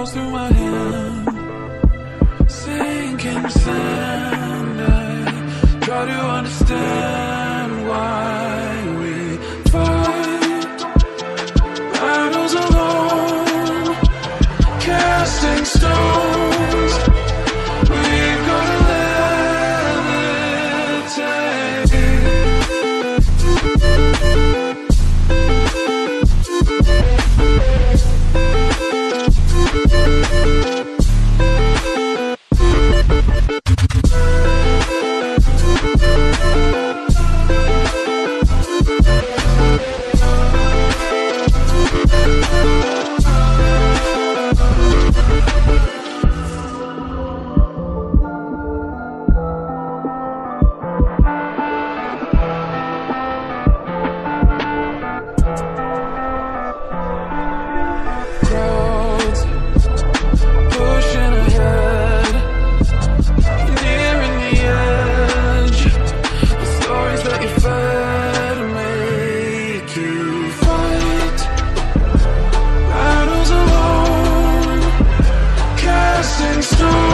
falls through my hand. Sinking sand. I try to understand why we fight. Battles alone, casting stones. roads Pushing ahead. Nearing the edge. The stories that you Make you fight. Battles Casting stones.